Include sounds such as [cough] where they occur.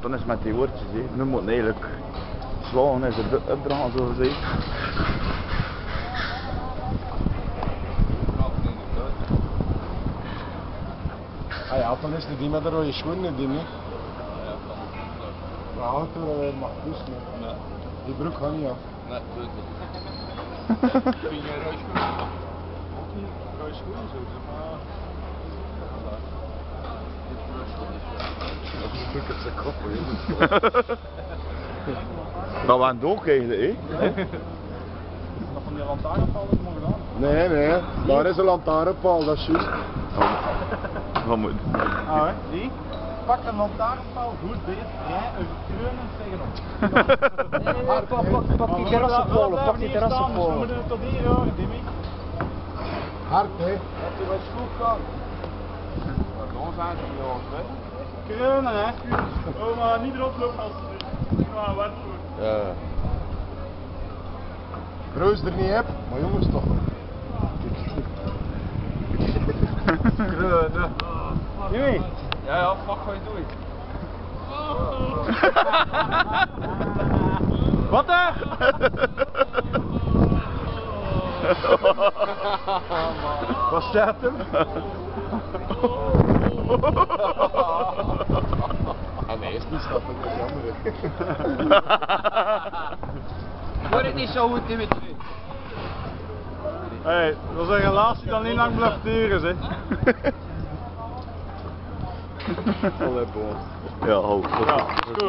Dan is het met die woordjes, hè. Nu moet eigenlijk slaan en ze opdragen, zo gezegd. Ah ja, dan is het die met de rode schoenen, die niet. De auto uh, mag dus niet. Nee, Die broek gaat niet af. nee, ik niet. [laughs] Vind jij rode schoenen? Rode schoenen zo, maar. Dit is rode schoenen, ja. Dat is natuurlijk zijn kop, hoor. Dat was een dook eigenlijk, hè. Nog van die lantaarnpalen is mooi gedaan. Nee, nee, daar is een lantaarnpaal, dat is juist. Wat moet... Ah, hè? Die? Pak een lantaarnpaal, goed beest, rij een kreunen tegenop. Nee, nee, pak, pak, pak die terrassenpolen, pak die We terrassenpolen. moeten het tot hier horen, Dimmy. Hard, hè. Dat hij wat school kan. Dan zijn ze jongens, hè? Kreunen, hè? Oh, maar niet erop lopen als ze Ik ga wat voor. Ja. Reus er niet heb, maar jongens toch. Kreunen. Jimmy? Ja, ja, fuck, ga je doen. Wat hè? [laughs] Wat staat hem? [laughs] [laughs] Ah nee, is niet schattig, dat is jammer. Word het niet zo goed, Dimitri. Hé, dat is een relatie dat niet lang blijft duren, zeg. Ja, ho. Ja, is goed.